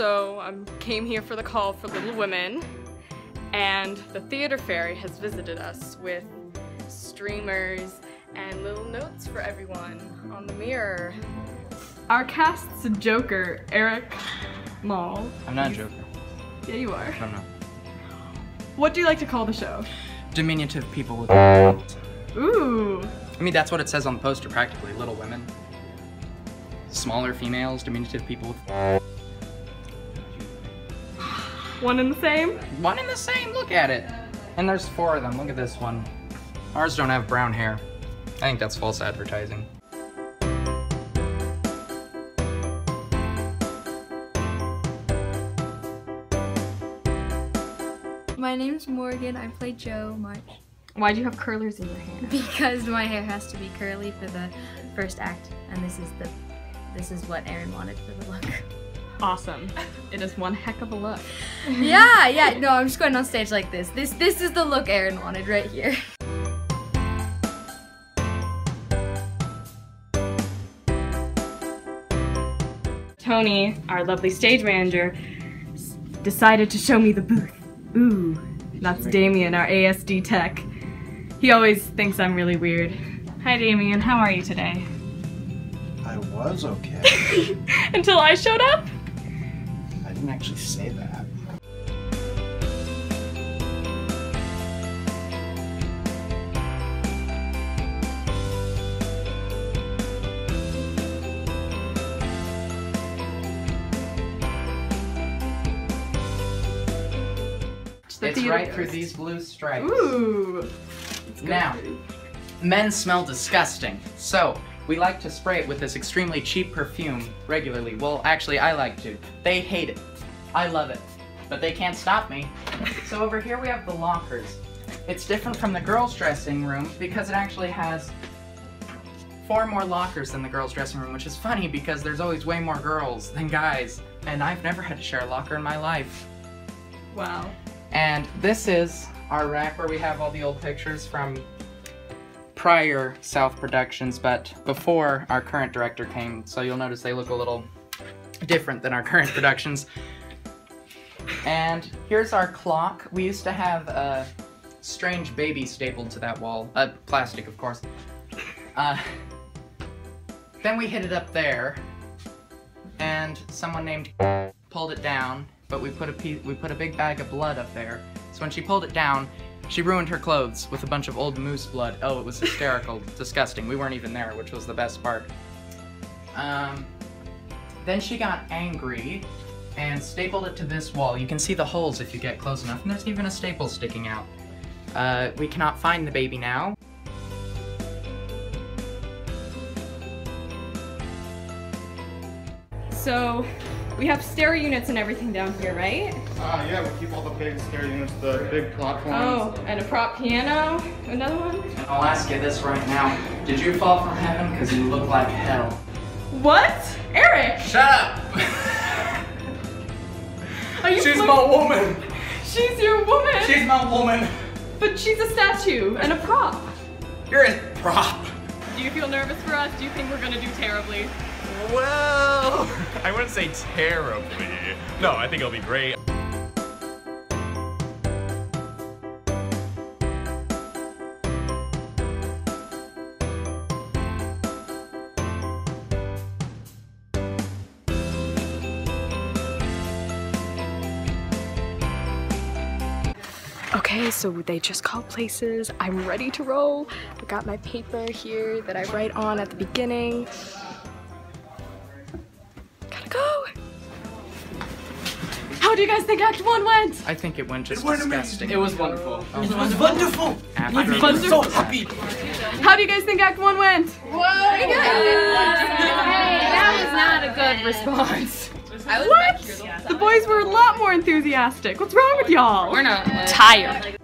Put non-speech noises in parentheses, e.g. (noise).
So I came here for the call for Little Women, and the theater fairy has visited us with streamers and little notes for everyone on the mirror. Our cast's Joker, Eric Mall. I'm not a Joker. Yeah, you are. I don't know. What do you like to call the show? Diminutive people with. Ooh. I mean, that's what it says on the poster practically. Little women. Smaller females, diminutive people with. One in the same? One in the same, look at it. And there's four of them, look at this one. Ours don't have brown hair. I think that's false advertising. My name's Morgan. I play Jo March Why do you have curlers in your hair? because my hair has to be curly for the first act, and this is the this is what Aaron wanted for the look. Awesome. (laughs) It is one heck of a look. (laughs) yeah, yeah. No, I'm just going on stage like this. This this is the look Aaron wanted right here. Tony, our lovely stage manager, decided to show me the booth. Ooh, that's Damien, our ASD tech. He always thinks I'm really weird. Hi, Damien. How are you today? I was okay. (laughs) Until I showed up? I didn't actually say that. It's right through these blue stripes. Ooh. Now. Men smell disgusting, so we like to spray it with this extremely cheap perfume regularly. Well, actually, I like to. They hate it. I love it. But they can't stop me. So over here we have the lockers. It's different from the girls' dressing room because it actually has four more lockers than the girls' dressing room, which is funny because there's always way more girls than guys. And I've never had to share a locker in my life. Wow. And this is our rack where we have all the old pictures from prior South productions, but before our current director came. So you'll notice they look a little different than our current productions. And here's our clock. We used to have a strange baby stapled to that wall. Uh, plastic, of course. Uh, then we hid it up there, and someone named pulled it down, but we put a we put a big bag of blood up there. So when she pulled it down, she ruined her clothes with a bunch of old moose blood. Oh, it was hysterical, (laughs) disgusting. We weren't even there, which was the best part. Um, then she got angry and stapled it to this wall. You can see the holes if you get close enough, and there's even a staple sticking out. Uh, we cannot find the baby now. So, we have stair units and everything down here, right? Uh, yeah, we keep all the big stair units, the big platforms. Oh, and a prop piano. Another one? And I'll ask you this right now. Did you fall from heaven? Because you look like hell. What? Eric! Shut up! (laughs) Are you She's my woman! She's your woman! She's my woman! But she's a statue and a prop. You're a prop! Do you feel nervous for us? Do you think we're gonna do terribly? Well, (laughs) I wouldn't say terribly. No, I think it'll be great. Okay, so they just called places. I'm ready to roll. I got my paper here that I write on at the beginning. Do you guys think Act One went? I think it went just went disgusting. amazing. It was wonderful. It was wonderful. After I'm so happy. How do you guys think Act One went? Hey, that was not a good response. What? The boys were a lot more enthusiastic. What's wrong with y'all? We're not. Uh, tired.